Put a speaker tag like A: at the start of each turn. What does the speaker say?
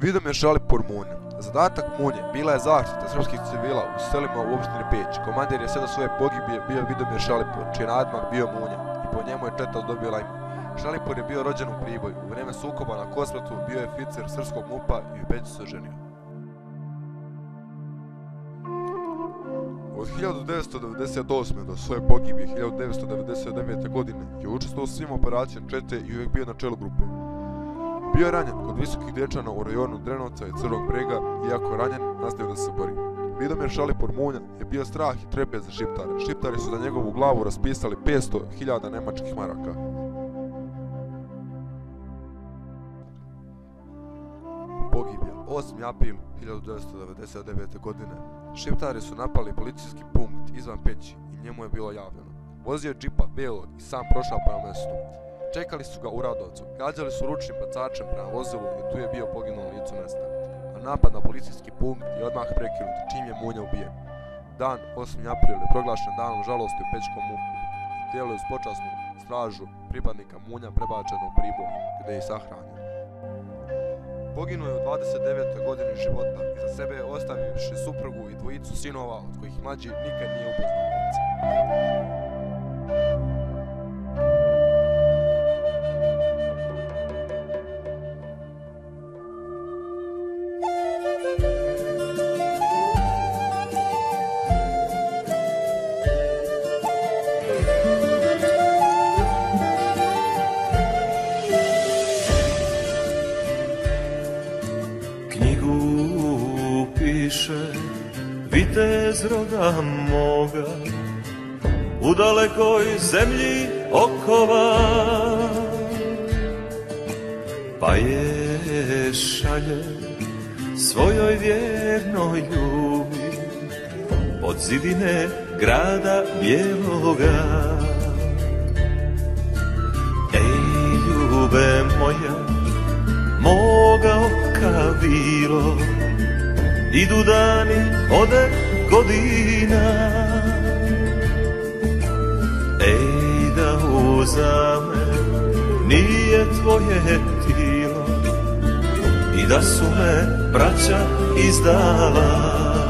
A: Vidomir Šalipur Munja. Zadatak Munje bila je zaštita srpskih civila u selima u opštini Peć. Komandir je sada svoje pogibije bio Vidomir Šalipur, čiji nadmak bio Munja i po njemu je četa dobila ime. Šalipur je bio rođen u Priboju. U vrijeme sukoba na Kosmetu bio je oficir srpskog MUPA i u Peću se ženio. Od 1998. do svoje pogibije 1999. godine je učestvovao svim operacijama čete i uvijek bio na čelu grupe. Bio je ranjen kod visokih dječana u rajonu Drenovca i Crnog brega, iako je ranjen, nastavio da se bori. Vidomir Šalipur Munja je bio strah i trepe za šiptare. Šiptari su za njegovu glavu raspisali 500.000 nemačkih maraka. Pogibija 8. april 1999. godine. Šiptari su napali policijski punkt izvan Peći i njemu je bilo javljeno. Vozio je džipa belog i sam prošao prema mjestu. Čekali su ga u Radovcu, gađali su ručnim bacačem prema vozilu i tu je bio poginuo na licu mesta. A napad na policijski punkt je odmah prekinut, čim je Munja ubijen. Dan 8. april je proglašen danom žalosti u Pećkom MUP-u. Tijelo je uz počasnu stražu pripadnika Munja prebačeno u Priboj, gdje je sahranjen. Poginuo je u 29. godini života i za sebe je ostavivši suprugu i dvojicu sinova od kojih mlađi nikad nije upoznao.
B: Vitez roda moga U dalekoj zemlji okova. Pa je šalje svojoj vjernoj ljubi Od zidine grada bijeloga Ej ljube moja moga oka bilo Idu dani, ode godina. Ej da uzame nije tvoje tilo I da su me braća izdala